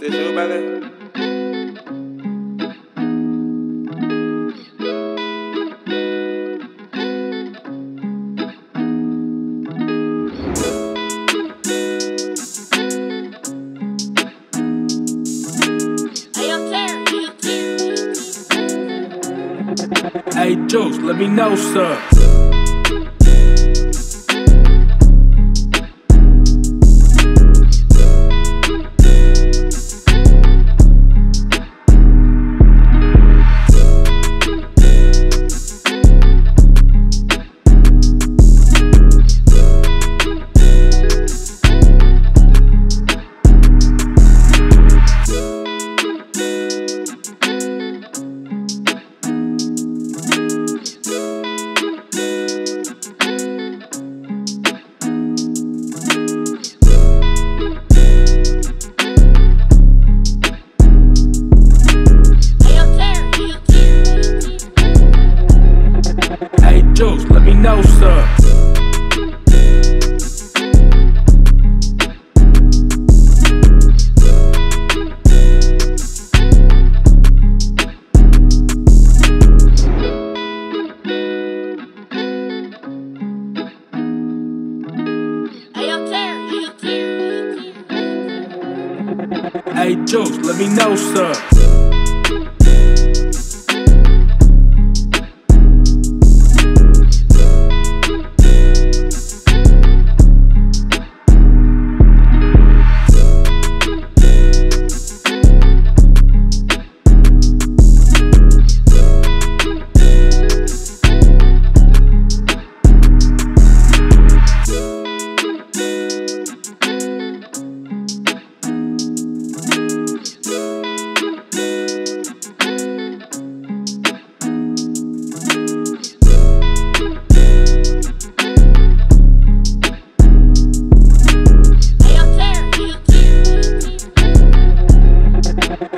this you, brother? Hey, Juce, let me know, sir. Know, sir. Hey, Juce, let me know, sir.